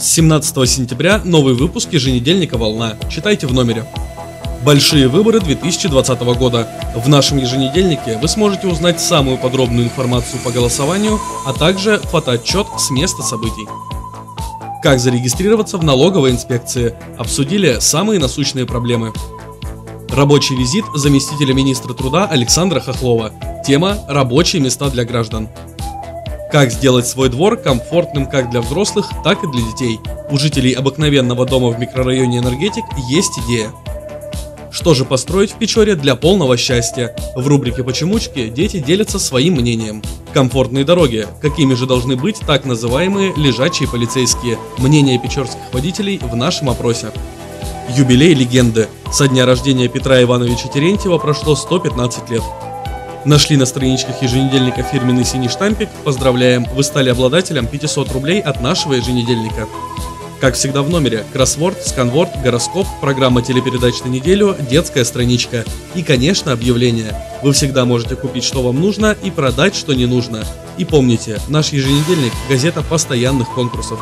С 17 сентября новый выпуск еженедельника «Волна». Читайте в номере. Большие выборы 2020 года. В нашем еженедельнике вы сможете узнать самую подробную информацию по голосованию, а также фотоотчет с места событий. Как зарегистрироваться в налоговой инспекции? Обсудили самые насущные проблемы. Рабочий визит заместителя министра труда Александра Хохлова. Тема «Рабочие места для граждан». Как сделать свой двор комфортным как для взрослых, так и для детей. У жителей обыкновенного дома в микрорайоне Энергетик есть идея. Что же построить в Печоре для полного счастья? В рубрике «Почемучки» дети делятся своим мнением. Комфортные дороги. Какими же должны быть так называемые лежачие полицейские? Мнение печорских водителей в нашем опросе. Юбилей легенды. Со дня рождения Петра Ивановича Терентьева прошло 115 лет. Нашли на страничках еженедельника фирменный синий штампик. Поздравляем, вы стали обладателем 500 рублей от нашего еженедельника. Как всегда в номере, кроссворд, сканворд, гороскоп, программа телепередач на неделю, детская страничка и, конечно, объявление. Вы всегда можете купить, что вам нужно, и продать, что не нужно. И помните, наш еженедельник – газета постоянных конкурсов.